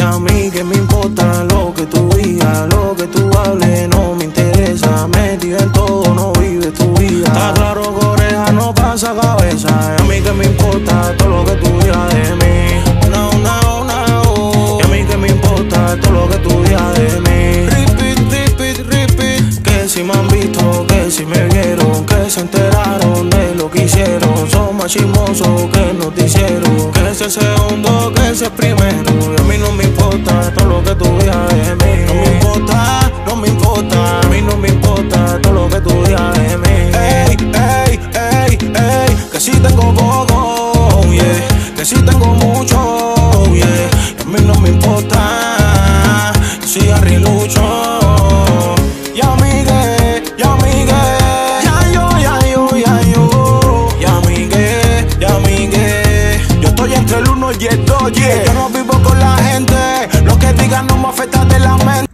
Y a mí que me importa lo que tú digas, lo que tú hables, no me interesa. Metido en todo, no vive tu vida. Está claro que no pasa cabeza. Y a mí que me importa todo lo que tú digas de mí. No, no, no. Y a mí que me importa todo lo que tú digas de mí. Repeat, repeat, repeat. Que si me han visto, que si me vieron, que se enteraron de lo que hicieron. Son más chismosos que noticieros. Que ese segundo, que ese primero. Lo que tú digas de mí. No me importa, no me importa. A mí no me importa todo lo que tú digas de mí. Ey, ey, ey, ey. Que si tengo poco, yeah. Que si tengo mucho, yeah. Y a mí no me importa. Si arrilucho. Y amigue, y amigue. Ya yo, ya yo, ya yo. Y amigue, y amigue. Yo estoy entre el uno y el dos, yeah. Yo no vivo con no me afecta de la mente.